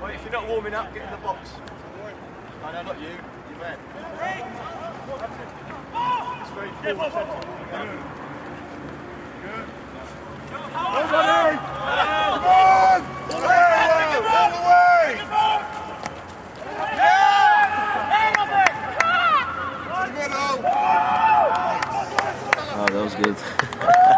Well, if you're not warming up, get in the box. I know, not you, you man. It's very forward Good. On, Come on! Oh, that was good.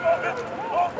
Oh,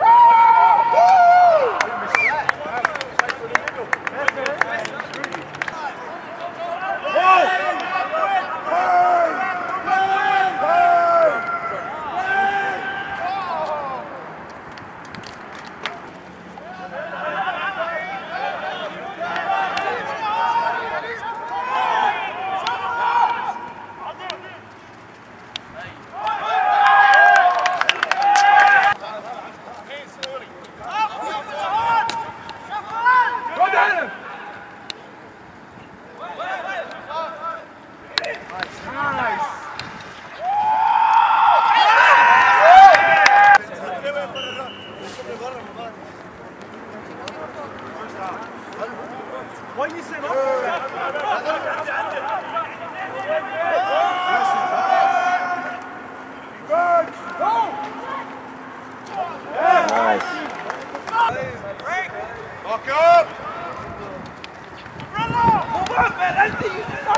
Back up! Umbrella! Move up, man! I see you!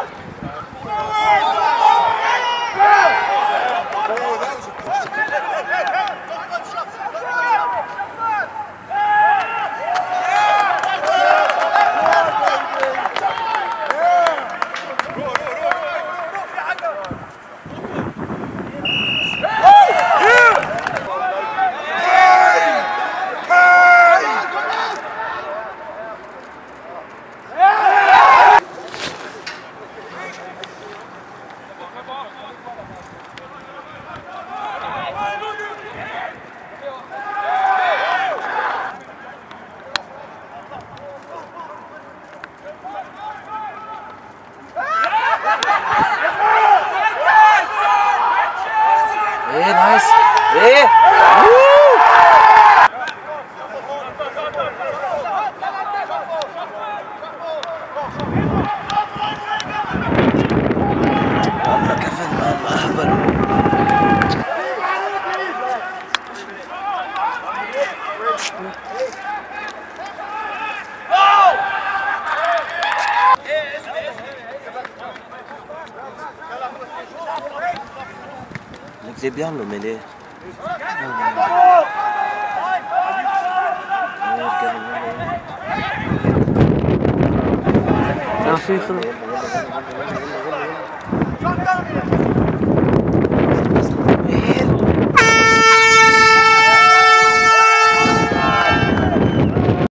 E, nice. Hey. Uh! Woo! C'est bien le mêlé. Merci.